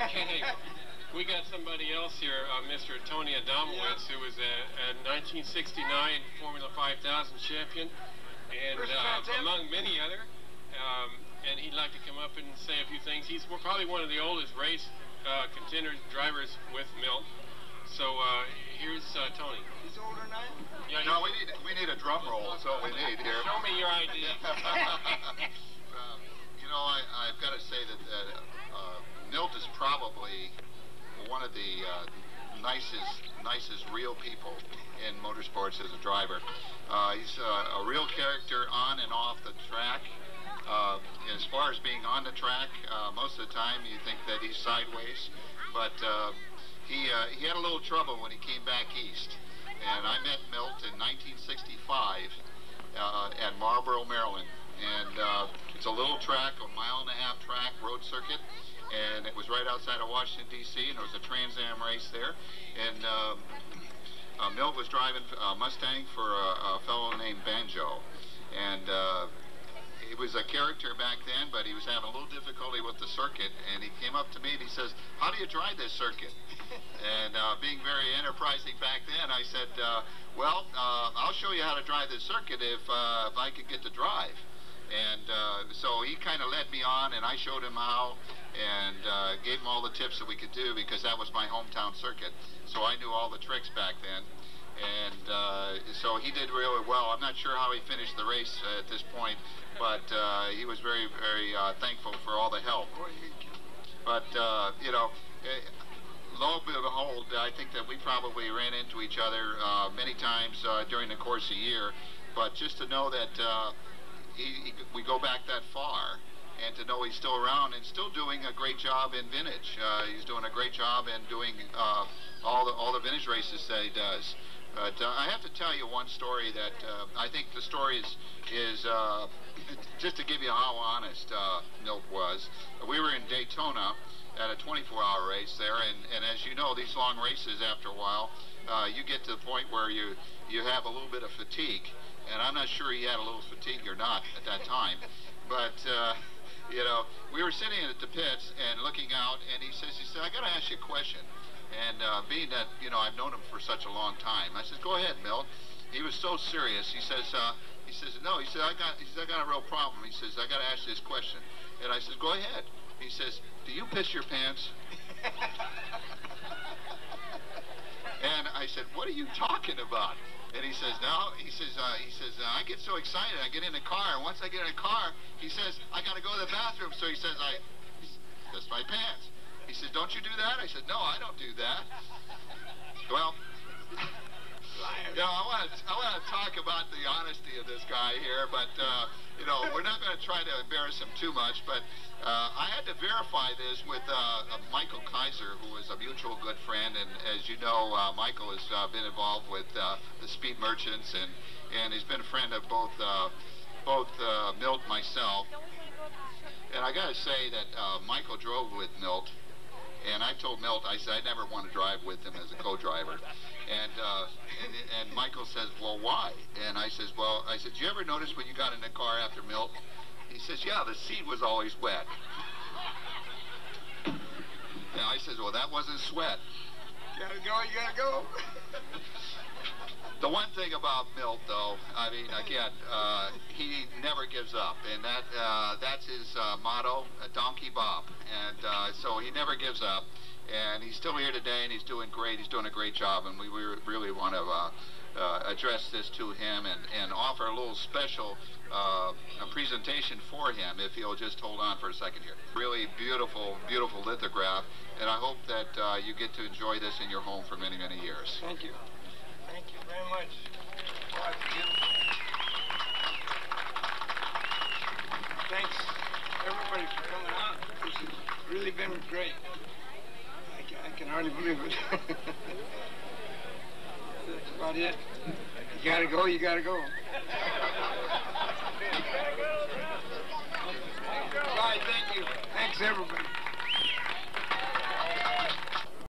Okay. We got somebody else here, uh, Mr. Tony Adamowicz, who was a, a 1969 Formula 5000 champion, and uh, among many other. Um, and he'd like to come up and say a few things. He's probably one of the oldest race uh, contender drivers with Milt. So uh, here's uh, Tony. He's older than I am? Yeah, no, we need we need a drum roll. That's all we need here. Show me your ID. uh, nicest, nicest real people in motorsports as a driver. Uh, he's uh, a real character on and off the track. Uh, as far as being on the track, uh, most of the time you think that he's sideways, but uh, he he had a little trouble when he came back east. And I met Milt in 1965 uh, at Marlboro, Maryland, and it's a little track, a mile and a half track, road circuit and it was right outside of Washington, D.C., and there was a Trans Am race there. And um, uh, Milt was driving a Mustang for a, a fellow named Banjo. And uh, he was a character back then, but he was having a little difficulty with the circuit. And he came up to me and he says, how do you drive this circuit? and uh, being very enterprising back then, I said, uh, well, uh, I'll show you how to drive this circuit if, uh, if I could get to drive. And uh, so he kind of led me on, and I showed him how and uh, gave him all the tips that we could do because that was my hometown circuit. So I knew all the tricks back then. And uh, so he did really well. I'm not sure how he finished the race uh, at this point, but uh, he was very, very uh, thankful for all the help. But, uh, you know, eh, lo and behold, I think that we probably ran into each other many times during the course of a year. But just to know that he, we go back that far, and to know he's still around and still doing a great job in vintage. Uh, he's doing a great job in doing uh, all the all the vintage races that he does. But uh, I have to tell you one story that uh, I think the story is is uh, just to give you how honest uh, Milt was. We were in Daytona at a 24-hour race there, and, and as you know, these long races after a while, uh, you get to the point where you you have a little bit of fatigue, and I'm not sure he had a little fatigue or not at that time, but. Uh, you know, we were sitting at the pits and looking out, and he says, he said, I got to ask you a question. And uh, being that, you know, I've known him for such a long time, I said, go ahead, Milt. He was so serious. He says, uh, he says, no, he said, I got, he says, I got a real problem. He says, I got to ask you this question. And I says, go ahead. He says, do you piss your pants? and I said, what are you talking about? And he says, no, he says, uh, he says, uh, I get so excited, I get in the car, and once I get in the car, he says, I got to go to the bathroom. So he says, I, that's my pants. He says, don't you do that? I said, no, I don't do that. Well, you know, I want to I want to talk about the honesty of this guy here, but uh, you know, we're not going to try to embarrass him too much. But uh, I had to verify this with uh, Michael Keyser, who is a mutual good friend, and as you know, uh, Michael has uh, been involved with uh, the Speed Merchants, and and he's been a friend of both both Milt myself. And I got to say that Michael drove with Milt and I told Milt, I said, I never want to drive with him as a co-driver. And, uh, and, and Michael says, well, why? And I says, well, I said, did you ever notice when you got in the car after Milt? He says, yeah, the seat was always wet. And I says, well, that wasn't sweat. Gotta go, you gotta go. The one thing about Milt, though, I mean, again, uh, he never gives up, and that uh, that's his uh, motto, Donkey Bob, and uh, so he never gives up, and he's still here today, and he's doing great. He's doing a great job, and we, we really want to uh, address this to him and, and offer a little special uh, a presentation for him if he'll just hold on for a second here. Really beautiful, beautiful lithograph, and I hope that uh, you get to enjoy this in your home for many, many years. Thank you. Thank you very much. Thanks, everybody, for coming out. This has really been great. I can, I can hardly believe it. That's about it. You gotta go, you gotta go. Bye, thank you. Thanks, everybody.